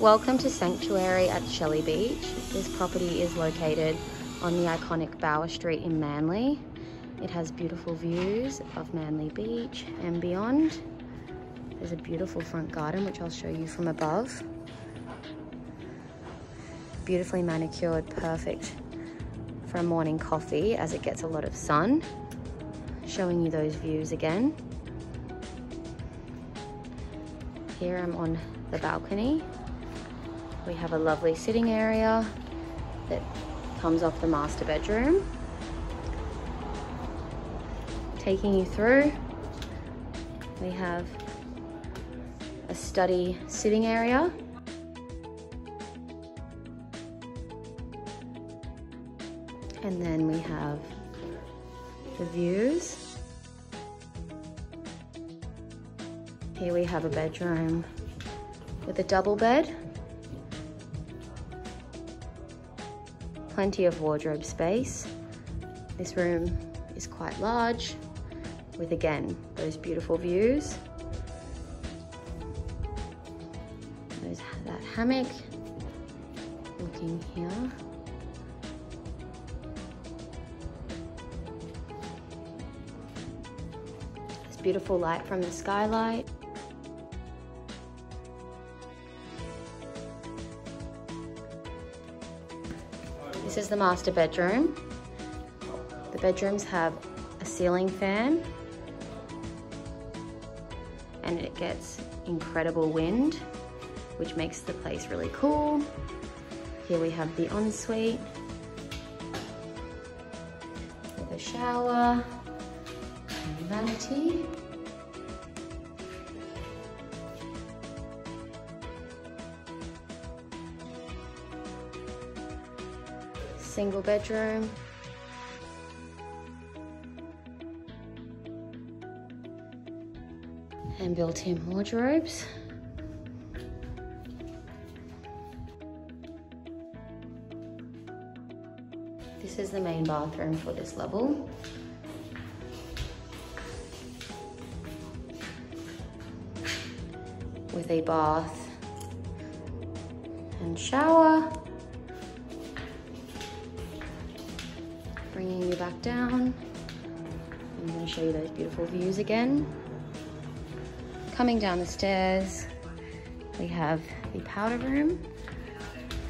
Welcome to Sanctuary at Shelly Beach. This property is located on the iconic Bower Street in Manly. It has beautiful views of Manly Beach and beyond. There's a beautiful front garden which I'll show you from above. Beautifully manicured, perfect for a morning coffee as it gets a lot of sun. Showing you those views again. Here I'm on the balcony. We have a lovely sitting area that comes off the master bedroom. Taking you through, we have a study sitting area. And then we have the views. Here we have a bedroom with a double bed. Plenty of wardrobe space. This room is quite large with again, those beautiful views. There's that hammock looking here. This beautiful light from the skylight. This is the master bedroom. The bedrooms have a ceiling fan and it gets incredible wind, which makes the place really cool. Here we have the ensuite with a shower and vanity. Single bedroom. And built-in wardrobes. This is the main bathroom for this level. With a bath and shower. Bringing you back down. I'm gonna show you those beautiful views again. Coming down the stairs, we have the powder room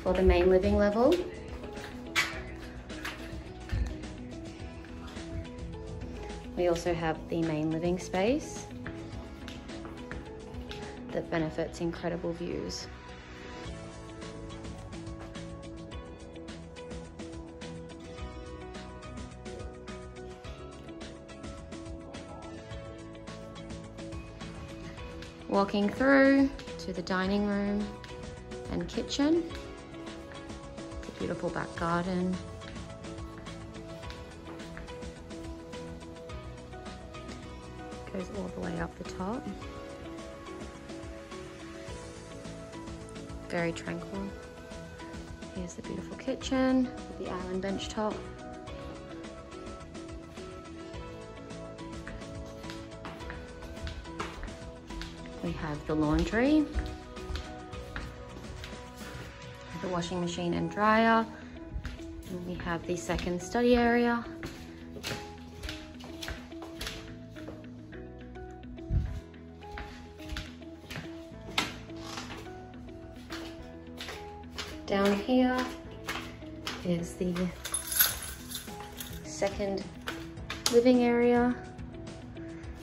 for the main living level. We also have the main living space that benefits incredible views. Walking through to the dining room and kitchen. The beautiful back garden. Goes all the way up the top. Very tranquil. Here's the beautiful kitchen with the island bench top. We have the laundry, the washing machine and dryer. And we have the second study area. Down here is the second living area.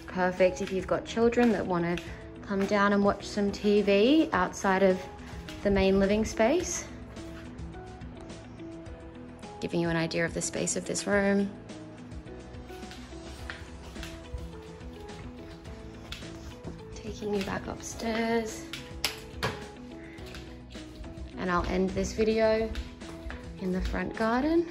Perfect if you've got children that want to come down and watch some TV outside of the main living space. Giving you an idea of the space of this room. Taking you back upstairs. And I'll end this video in the front garden.